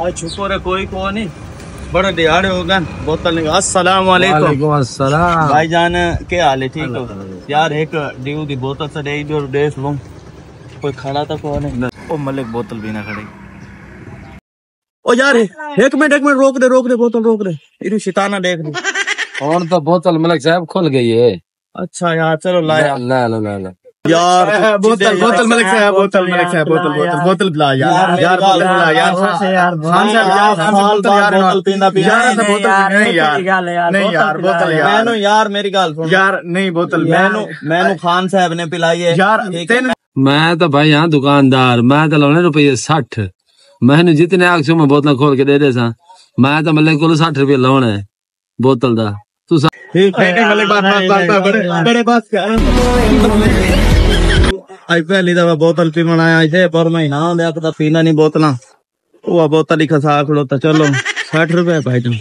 आज शुक्र है कोई को नहीं। बड़े दिहाड़े हो गए। बोतल अस्सलाम वालेकुम अस्सलाम। भाईजान के हाल है? ठीक हो? यार एक ड्यू दी बोतल से दे दो देख लूँ कोई खड़ा तो कौन है ओ मलिक बोतल भी ना खड़ी। ओ यार एक मिनट एक मिनट रोक दे रोक दे बोतल रोक दे। इरू शिताना देख दे। और तो बोतल मलिक साहब खुल गई है। अच्छा यार चलो लाया। ला ला ला ला। यार बोतल बोतल मलिक साहब बोतल मलिक साहब बोतल बोतल बोतल ला यार यार बोतल ला यार खान साहब यार बोतल यार बोतल पींदा पींदा यार ऐसा बोतल नहीं यार। नहीं यार बोतल यार। मैनू यार मेरी गल सुन। यार नहीं बोतल मैनू मैनू खान साहब ने पिलाई है। यार मैं तो भाई यहाँ दुकानदार मैं तो लाने रुपये सठ। मैंने जितने आखसू मैं बोतल खोल के दे दे सा। मैं तो मलिक को सठ रुपये लाना है बोतल दा। तू सा- ठीक नहीं मलिक बात बात बात बड़े बड़े बात कर आज पहली दफ़ा बोतल पी आया थे पर महीना हो गया पीना नहीं बोतल वो बोतल ही खसा खड़ोता चलो साठ रुपए भाई तुम